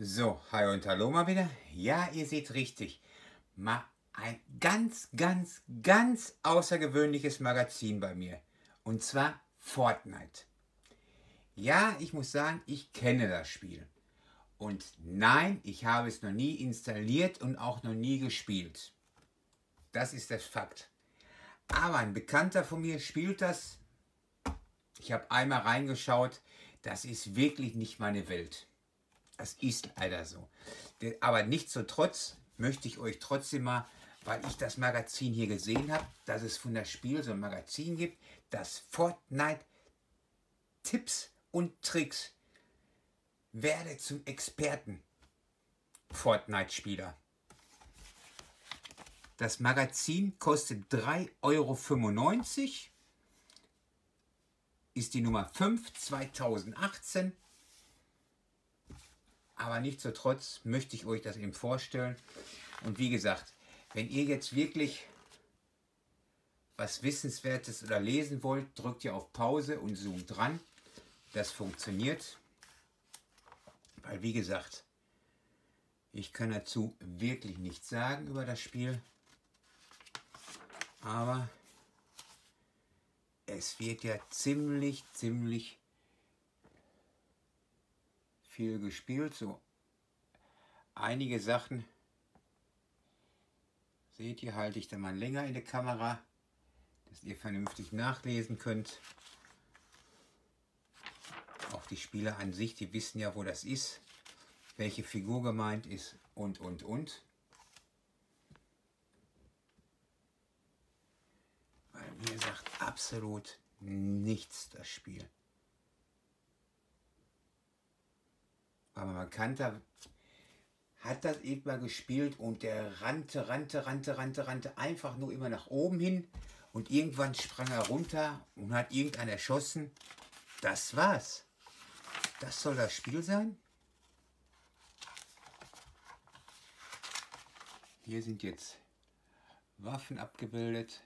So, hi und hallo mal wieder. Ja, ihr seht richtig. Mal ein ganz, ganz, ganz außergewöhnliches Magazin bei mir. Und zwar Fortnite. Ja, ich muss sagen, ich kenne das Spiel. Und nein, ich habe es noch nie installiert und auch noch nie gespielt. Das ist der Fakt. Aber ein Bekannter von mir spielt das. Ich habe einmal reingeschaut. Das ist wirklich nicht meine Welt. Das ist leider so. Aber nichtsdestotrotz möchte ich euch trotzdem mal, weil ich das Magazin hier gesehen habe, dass es von das Spiel so ein Magazin gibt, das Fortnite Tipps und Tricks. Werde zum Experten Fortnite-Spieler. Das Magazin kostet 3,95 Euro. Ist die Nummer 5 2018. Aber nichtsdestotrotz möchte ich euch das eben vorstellen. Und wie gesagt, wenn ihr jetzt wirklich was Wissenswertes oder lesen wollt, drückt ihr auf Pause und zoomt dran. Das funktioniert. Weil wie gesagt, ich kann dazu wirklich nichts sagen über das Spiel. Aber es wird ja ziemlich, ziemlich viel gespielt. So einige Sachen seht ihr, halte ich da mal länger in der Kamera, dass ihr vernünftig nachlesen könnt. Auch die Spieler an sich, die wissen ja, wo das ist, welche Figur gemeint ist und, und, und. Weil mir sagt absolut nichts das Spiel. Aber man kannte, hat das eben mal gespielt und der rannte, rannte, rannte, rannte, rannte einfach nur immer nach oben hin und irgendwann sprang er runter und hat irgendeinen erschossen. Das war's. Das soll das Spiel sein? Hier sind jetzt Waffen abgebildet.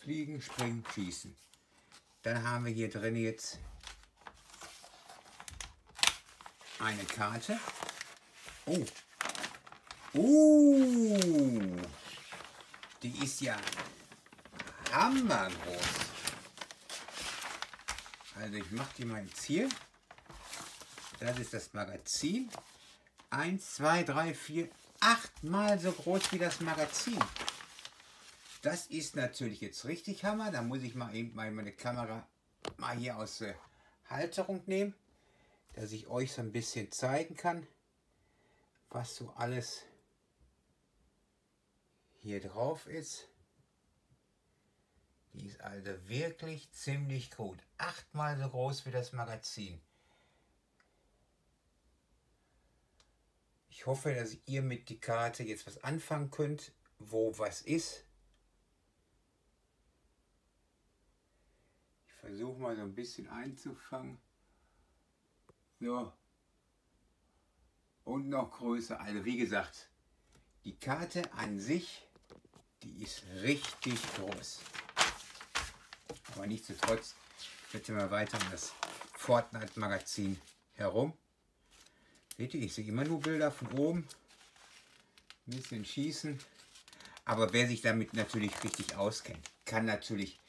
Fliegen, springen, schießen. Dann haben wir hier drin jetzt eine Karte. Oh. Uh. Die ist ja hammergroß. Also ich mache die mal jetzt hier. Das ist das Magazin. Eins, zwei, drei, vier, achtmal so groß wie das Magazin. Das ist natürlich jetzt richtig Hammer. Da muss ich mal eben meine Kamera mal hier aus der Halterung nehmen dass ich euch so ein bisschen zeigen kann, was so alles hier drauf ist. Die ist also wirklich ziemlich gut. Achtmal so groß wie das Magazin. Ich hoffe, dass ihr mit die Karte jetzt was anfangen könnt, wo was ist. Versuche mal so ein bisschen einzufangen. So. Und noch größer. Also wie gesagt, die Karte an sich, die ist richtig groß. Aber nichtsdestotrotz bitte mal weiter um das Fortnite-Magazin herum. Seht ihr, ich sehe immer nur Bilder von oben. Ein bisschen schießen. Aber wer sich damit natürlich richtig auskennt, kann natürlich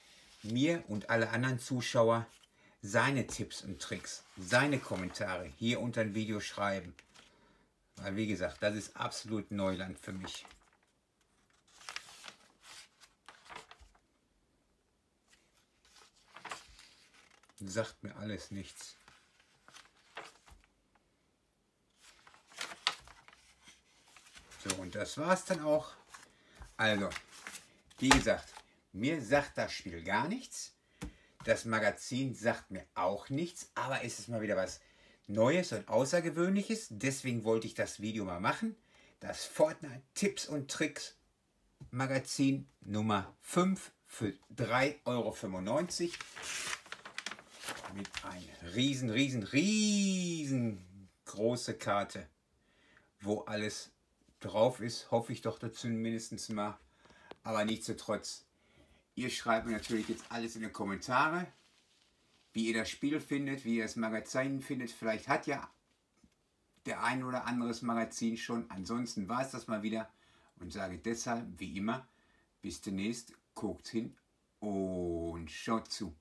mir und alle anderen Zuschauer seine Tipps und Tricks, seine Kommentare hier unter ein Video schreiben. Weil wie gesagt, das ist absolut Neuland für mich. Sagt mir alles nichts. So, und das war's dann auch. Also, wie gesagt, mir sagt das Spiel gar nichts. Das Magazin sagt mir auch nichts, aber es ist mal wieder was Neues und Außergewöhnliches. Deswegen wollte ich das Video mal machen. Das Fortnite Tipps und Tricks Magazin Nummer 5 für 3,95 Euro. Mit einem riesen, riesen, riesen große Karte, wo alles drauf ist, hoffe ich doch dazu mindestens mal. Aber nichtsdestotrotz, ihr schreibt mir natürlich jetzt alles in die Kommentare, wie ihr das Spiel findet, wie ihr das Magazin findet. Vielleicht hat ja der ein oder anderes Magazin schon. Ansonsten war es das mal wieder und sage deshalb, wie immer, bis demnächst, guckt hin und schaut zu.